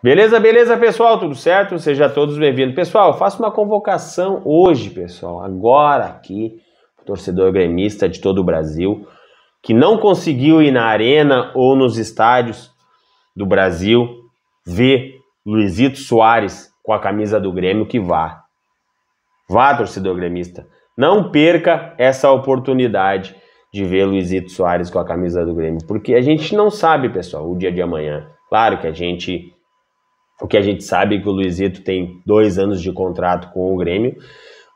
Beleza, beleza, pessoal? Tudo certo? Seja todos bem-vindos. Pessoal, faço uma convocação hoje, pessoal, agora aqui, torcedor gremista de todo o Brasil, que não conseguiu ir na arena ou nos estádios do Brasil ver Luizito Soares com a camisa do Grêmio, que vá. Vá, torcedor gremista. Não perca essa oportunidade de ver Luizito Soares com a camisa do Grêmio, porque a gente não sabe, pessoal, o dia de amanhã. Claro que a gente o que a gente sabe é que o Luizito tem dois anos de contrato com o Grêmio,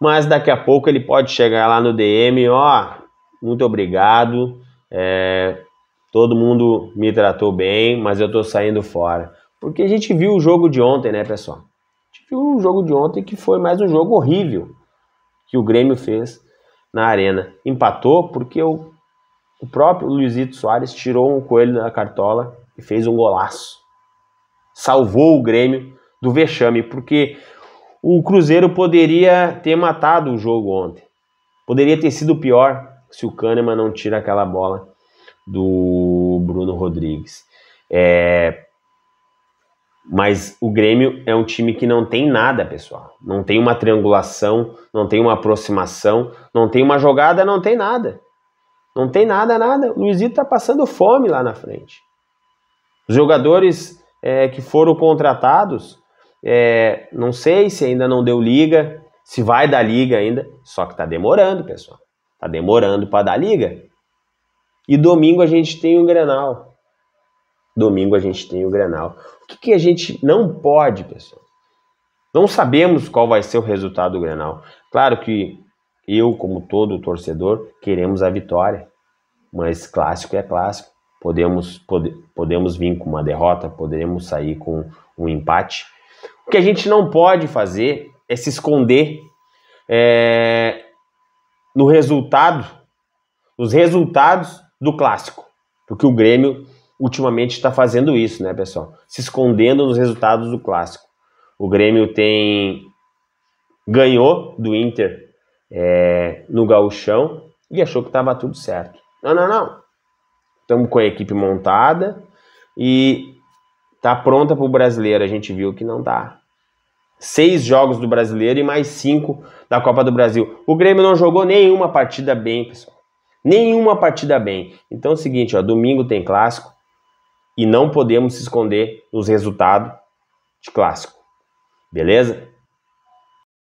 mas daqui a pouco ele pode chegar lá no DM, ó, muito obrigado, é, todo mundo me tratou bem, mas eu tô saindo fora. Porque a gente viu o jogo de ontem, né, pessoal? A gente viu o jogo de ontem que foi mais um jogo horrível que o Grêmio fez na arena. Empatou porque o, o próprio Luizito Soares tirou um coelho da cartola e fez um golaço salvou o Grêmio do vexame, porque o Cruzeiro poderia ter matado o jogo ontem. Poderia ter sido pior se o Kahneman não tira aquela bola do Bruno Rodrigues. É... Mas o Grêmio é um time que não tem nada, pessoal. Não tem uma triangulação, não tem uma aproximação, não tem uma jogada, não tem nada. Não tem nada, nada. O Luizito tá passando fome lá na frente. Os jogadores é, que foram contratados, é, não sei se ainda não deu liga, se vai dar liga ainda, só que tá demorando, pessoal. Tá demorando para dar liga. E domingo a gente tem o Grenal. Domingo a gente tem o Grenal. O que, que a gente não pode, pessoal? Não sabemos qual vai ser o resultado do Grenal. Claro que eu, como todo torcedor, queremos a vitória. Mas clássico é clássico podemos, pode, podemos vir com uma derrota, poderemos sair com um empate. O que a gente não pode fazer é se esconder é, no resultado, nos resultados do clássico, porque o Grêmio ultimamente está fazendo isso, né, pessoal? Se escondendo nos resultados do clássico. O Grêmio tem ganhou do Inter é, no gauchão e achou que estava tudo certo. Não, não, não. Estamos com a equipe montada e tá pronta para o brasileiro. A gente viu que não tá. Seis jogos do brasileiro e mais cinco da Copa do Brasil. O Grêmio não jogou nenhuma partida bem, pessoal. Nenhuma partida bem. Então é o seguinte, ó, domingo tem clássico e não podemos se esconder nos resultados de clássico. Beleza?